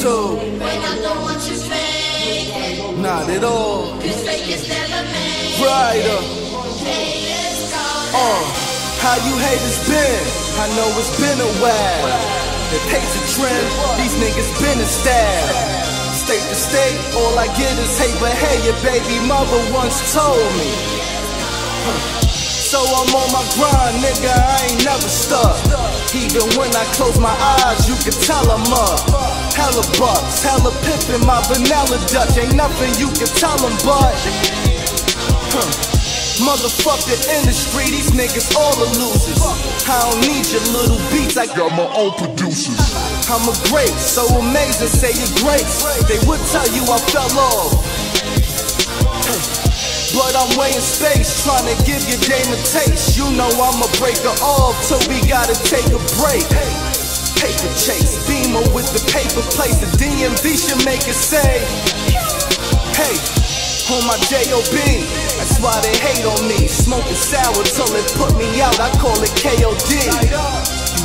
so. When I don't want you fake Not at all. Cause fake is never made. Brighter. Uh. uh, how you haters been? I know it's been a while. It takes a trend, these niggas been a stab. State to state, all I get is hate, but hey, your baby mother once told me. Huh. So I'm on my grind, nigga, I ain't never stuck. Even when I close my eyes, you can tell I'm up. Hella bucks, hella pimpin' my vanilla Dutch. Ain't nothing you can tell them, but. Huh. Motherfuck the industry, these niggas all the losers. I don't need your little beats, I got my own producers. I'm a great, so amazing, say you're great. They would tell you I fell off. I'm weighing space, trying to give your game a taste. You know I'ma break her off till we gotta take a break. Paper chase, beamer with the paper place. The DMV should make it say, Hey, on my JOB. That's why they hate on me. Smoking sour till it put me out. I call it KOD.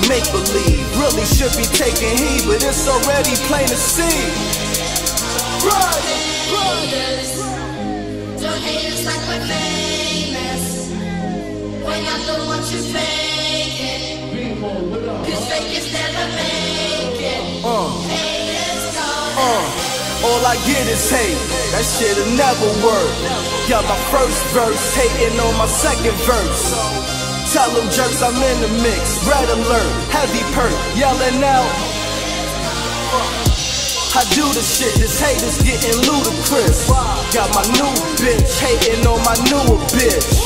Make believe, really should be taking heed, but it's already plain to see. Haters. Don't hate us like we're famous. We're not the ones you fake it. Cause fake is never make it. Uh, Haters gone. uh, all I get is hate. That shit'll never work. Got my first verse, hating on my second verse. Tell them jerks I'm in the mix. Red alert, heavy perk, yelling out. I do the shit, this haters getting ludicrous. Got my new bitch hating on my newer bitch.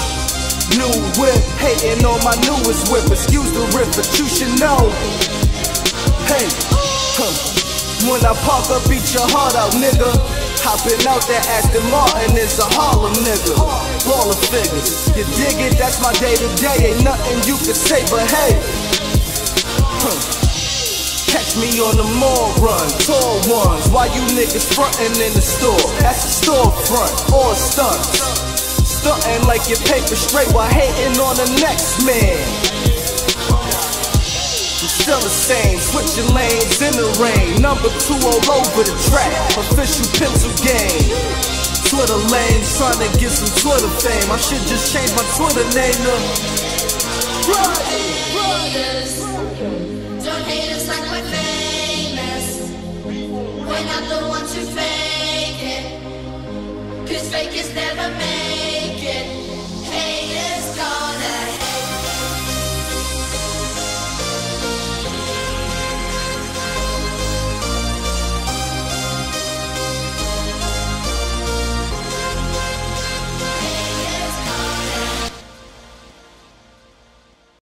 New whip, hating on my newest whip. Excuse the rip, but you should know. Hey, huh. When I pop up, beat your heart out, nigga. Hopping out that Aston Martin is a Harlem nigga. Ball of figures, you dig it? That's my day to day. Ain't nothing you can say, but hey. Huh. Catch me on the mall run. Why you niggas frontin' in the store? That's a storefront or a stunt. Stuntin' like your paper straight while hating on the next man. Still the same, switching lanes in the rain. Number two all over the track, official pencil game. Twitter lanes trying to get some Twitter fame. I should just change my Twitter name to. We're not the ones who fake it. Cause fake is never made.